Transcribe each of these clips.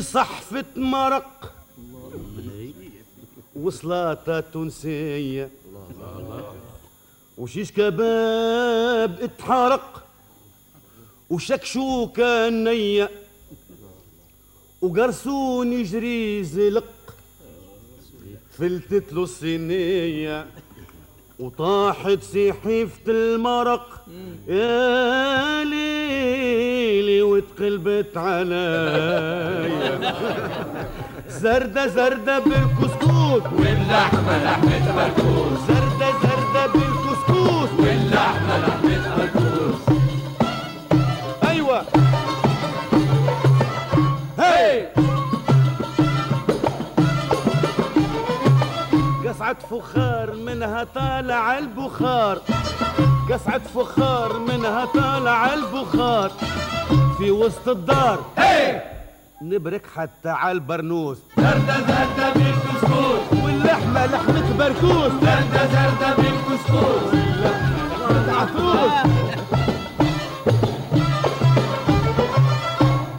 صحفة مرق. وسلاطة تونسية. وشيش كباب اتحرق. وشكشوكة نية. وقرصون يجري زلق فلتت له الصينية. وطاحت سحيفة المرق. يا ليلي واتقلبت عليا. زردة زردة بالكسكوت. واللحمة. لحمة قصعة فخار منها طالع البخار. قصعة فخار منها طالع البخار. في وسط الدار. نبرك حتى على البرنوس. زردة زردة بالكسكوس واللحمة لحمة بركوس. زردة زردة بالكسكوس عطوس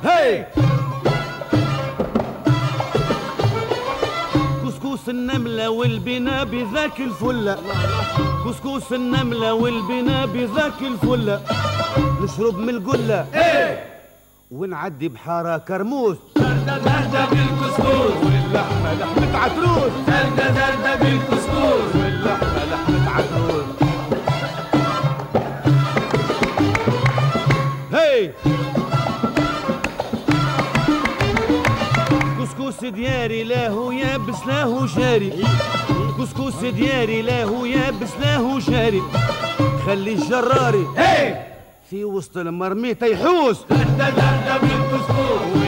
هي! كسكوس النملة والبنا بذاك الفلة. كسكوس النملة والبنا بذاك الفلة. نشرب من القلة. هي ونعدي بحارة كرموس زردة زردة بالكسكوس دياري لا هو يابس لا هو شاري كسكوس دياري لا هو يابس لا هو شاري خلي الجراري في وسط المرمية يحوس زردة زردة بالكسكوز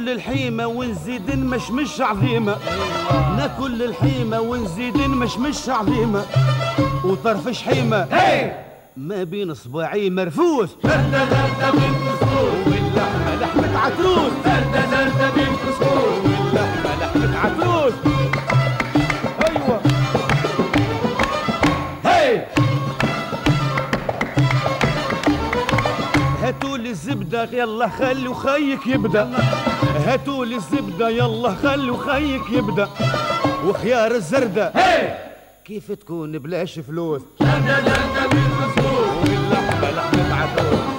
ناكل الحيمة ونزيد مشمش عظيمة ناكل الحيمة ونزيد مشمش عظيمة وطرف شحيمة ما بين صباعي مرفوس الزبدة يلا خلوا خيك يبدأ. هاتوا لي الزبدة يلا خلوا خيك يبدأ. وخيار الزردة. كيف تكون بلاش فلوس؟ شدة جردة بالمسكوت واللحمة لحمة عدوك